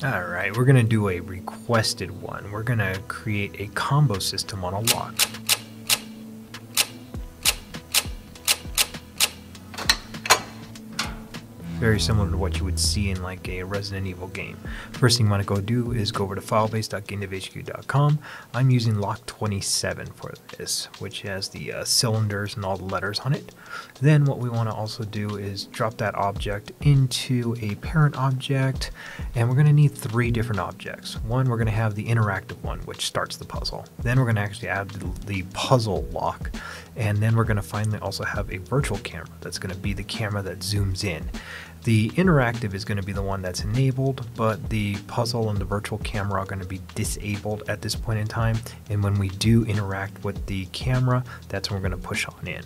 All right, we're gonna do a requested one. We're gonna create a combo system on a lock. Very similar to what you would see in like a Resident Evil game. First thing you want to go do is go over to filebase.gamedevhq.com. I'm using lock 27 for this, which has the uh, cylinders and all the letters on it. Then what we want to also do is drop that object into a parent object, and we're going to need three different objects. One, we're going to have the interactive one, which starts the puzzle. Then we're going to actually add the, the puzzle lock, and then we're going to finally also have a virtual camera that's going to be the camera that zooms in. The interactive is going to be the one that's enabled, but the puzzle and the virtual camera are going to be disabled at this point in time. And when we do interact with the camera, that's when we're going to push on in.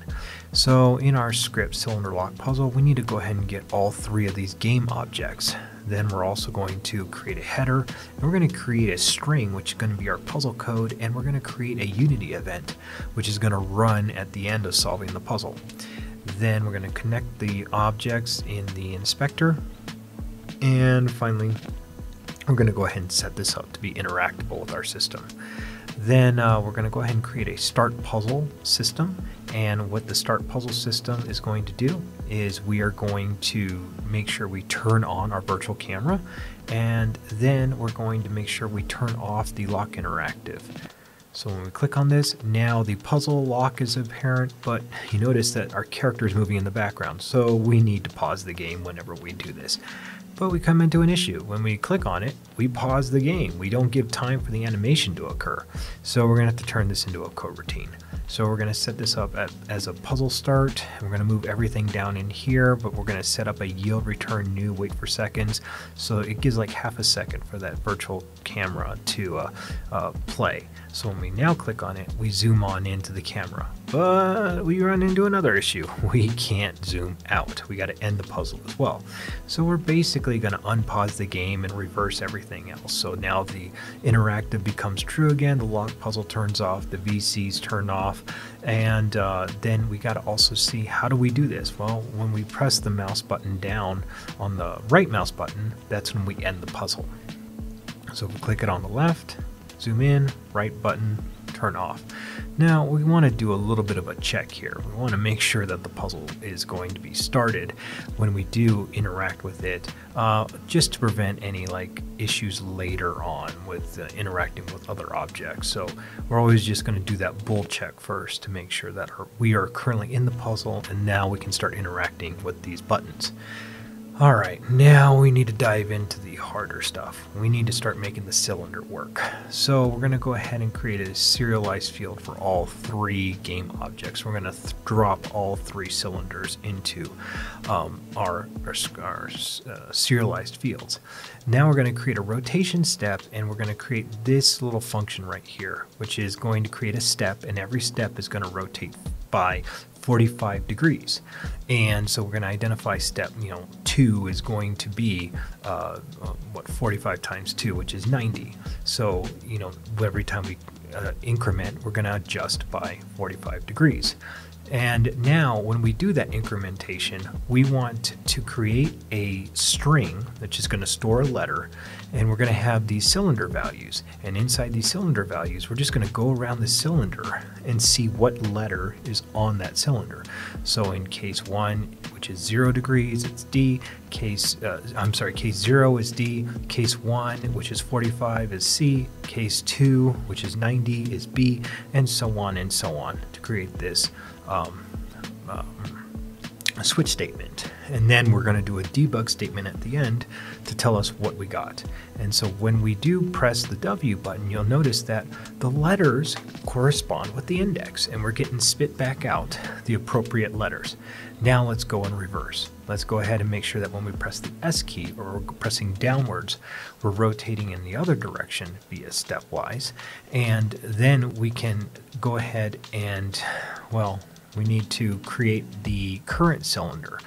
So in our script cylinder lock puzzle, we need to go ahead and get all three of these game objects. Then we're also going to create a header, and we're going to create a string, which is going to be our puzzle code, and we're going to create a Unity event, which is going to run at the end of solving the puzzle. Then we're going to connect the objects in the inspector. And finally, we're going to go ahead and set this up to be interactable with our system. Then uh, we're going to go ahead and create a start puzzle system. And what the start puzzle system is going to do is we are going to make sure we turn on our virtual camera. And then we're going to make sure we turn off the lock interactive. So when we click on this, now the puzzle lock is apparent, but you notice that our character is moving in the background, so we need to pause the game whenever we do this. But we come into an issue. When we click on it, we pause the game. We don't give time for the animation to occur. So we're going to have to turn this into a coroutine. So we're going to set this up at, as a puzzle start. We're going to move everything down in here, but we're going to set up a yield return new wait for seconds. So it gives like half a second for that virtual camera to uh, uh, play. So when we now click on it, we zoom on into the camera. But we run into another issue. We can't zoom out. We got to end the puzzle as well. So we're basically going to unpause the game and reverse everything else. So now the interactive becomes true again. The lock puzzle turns off. The VCs turn off and uh, then we got to also see how do we do this well when we press the mouse button down on the right mouse button that's when we end the puzzle so if we click it on the left zoom in right button turn off. Now we want to do a little bit of a check here. We want to make sure that the puzzle is going to be started when we do interact with it, uh, just to prevent any like issues later on with uh, interacting with other objects. So we're always just going to do that bool check first to make sure that our, we are currently in the puzzle and now we can start interacting with these buttons. Alright, now we need to dive into the harder stuff. We need to start making the cylinder work. So we're going to go ahead and create a serialized field for all three game objects. We're going to drop all three cylinders into um, our, our, our uh, serialized fields. Now we're going to create a rotation step and we're going to create this little function right here, which is going to create a step and every step is going to rotate by 45 degrees. And so we're going to identify step, you know, two is going to be, uh, uh what, 45 times two, which is 90. So, you know, every time we uh, increment, we're going to adjust by 45 degrees. And now when we do that incrementation, we want to create a string that's just going to store a letter and we're going to have these cylinder values. And inside these cylinder values, we're just going to go around the cylinder and see what letter is on that cylinder. So in case one, which is zero degrees, it's D. Case, uh, I'm sorry, case zero is D. Case one, which is 45, is C. Case two, which is 90, is B, and so on and so on to create this um, um, switch statement. And then we're going to do a debug statement at the end to tell us what we got. And so when we do press the W button, you'll notice that the letters correspond with the index and we're getting spit back out the appropriate letters. Now let's go in reverse. Let's go ahead and make sure that when we press the S key or we're pressing downwards, we're rotating in the other direction via stepwise. And then we can go ahead and, well, we need to create the current cylinder.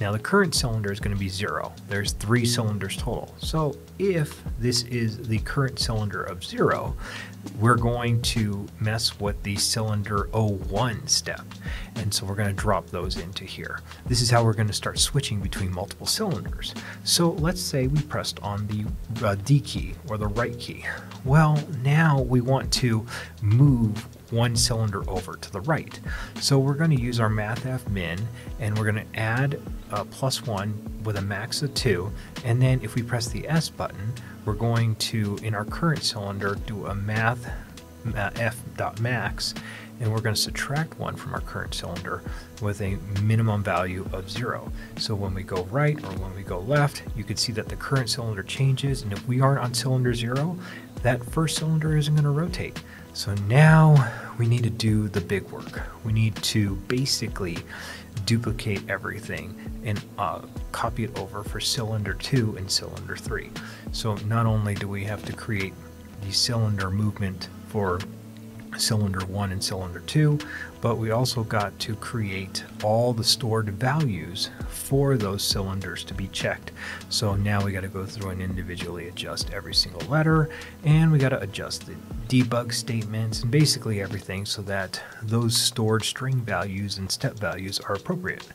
Now the current cylinder is going to be zero. There's three cylinders total. So if this is the current cylinder of zero, we're going to mess with the cylinder 01 step. And so we're going to drop those into here. This is how we're going to start switching between multiple cylinders. So let's say we pressed on the uh, D key or the right key. Well, now we want to move one cylinder over to the right. So we're going to use our mathf min and we're going to add a plus one with a max of two. And then if we press the S button, we're going to, in our current cylinder, do a math f dot max and we're going to subtract one from our current cylinder with a minimum value of zero. So when we go right or when we go left, you can see that the current cylinder changes. And if we aren't on cylinder zero, that first cylinder isn't going to rotate. So now we need to do the big work. We need to basically duplicate everything and uh, copy it over for cylinder 2 and cylinder 3. So not only do we have to create the cylinder movement for cylinder 1 and cylinder 2, but we also got to create all the stored values for those cylinders to be checked. So now we got to go through and individually adjust every single letter, and we got to adjust the debug statements and basically everything so that those stored string values and step values are appropriate.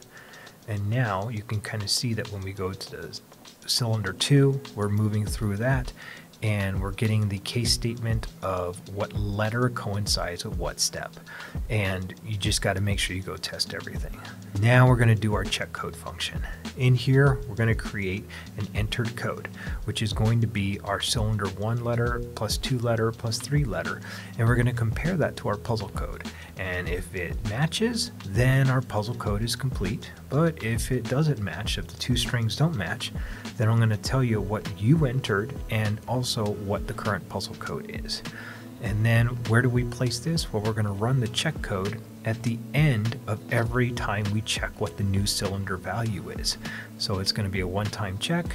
And now you can kind of see that when we go to the cylinder 2, we're moving through that and we're getting the case statement of what letter coincides with what step. And you just got to make sure you go test everything. Now we're going to do our check code function. In here, we're going to create an entered code, which is going to be our cylinder one letter plus two letter plus three letter. And we're going to compare that to our puzzle code. And if it matches, then our puzzle code is complete. But if it doesn't match, if the two strings don't match, then I'm going to tell you what you entered and also what the current puzzle code is. And then where do we place this? Well, we're going to run the check code at the end of every time we check what the new cylinder value is. So it's going to be a one-time check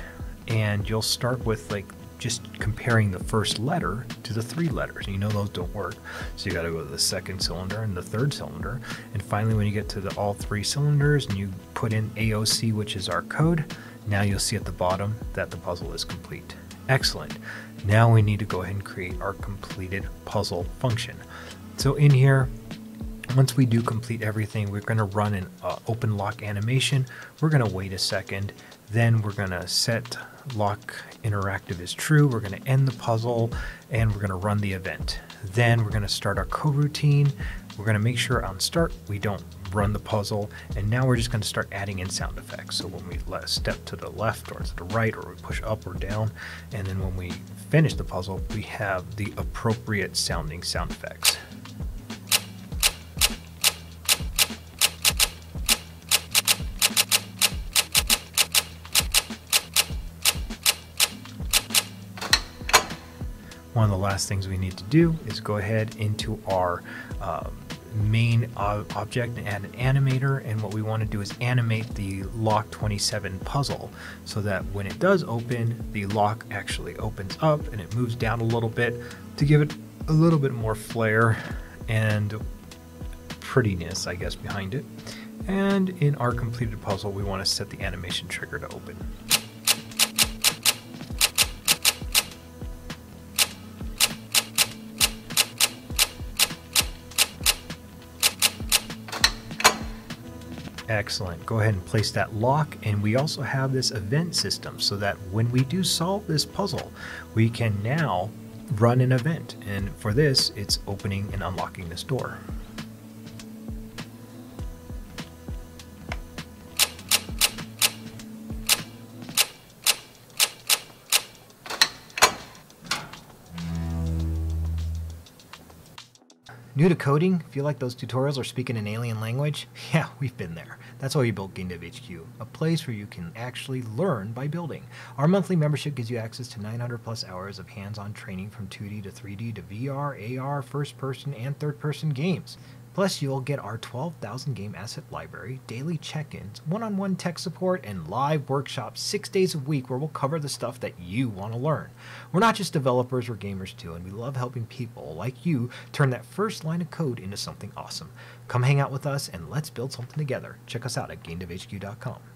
and you'll start with like just comparing the first letter to the three letters. You know those don't work. So you got to go to the second cylinder and the third cylinder. And finally, when you get to the all three cylinders and you put in AOC, which is our code, now you'll see at the bottom that the puzzle is complete. Excellent. Now we need to go ahead and create our completed puzzle function. So in here, once we do complete everything, we're going to run an uh, open lock animation. We're going to wait a second. Then we're going to set lock interactive is true. We're going to end the puzzle and we're going to run the event. Then we're going to start our coroutine. We're going to make sure on start we don't run the puzzle. And now we're just going to start adding in sound effects. So when we step to the left or to the right, or we push up or down, and then when we finish the puzzle, we have the appropriate sounding sound effects. One of the last things we need to do is go ahead into our um, main object and add an animator and what we want to do is animate the lock 27 puzzle so that when it does open the lock actually opens up and it moves down a little bit to give it a little bit more flair and prettiness I guess behind it and in our completed puzzle we want to set the animation trigger to open. Excellent. Go ahead and place that lock. And we also have this event system so that when we do solve this puzzle, we can now run an event. And for this, it's opening and unlocking this door. New to coding? Feel like those tutorials are speaking an alien language? Yeah, we've been there. That's why we built Game Dev HQ, a place where you can actually learn by building. Our monthly membership gives you access to 900 plus hours of hands-on training from 2D to 3D to VR, AR, first person, and third person games. Plus, you'll get our 12,000 game asset library, daily check ins, one on one tech support, and live workshops six days a week where we'll cover the stuff that you want to learn. We're not just developers, we're gamers too, and we love helping people like you turn that first line of code into something awesome. Come hang out with us and let's build something together. Check us out at GameDevHQ.com.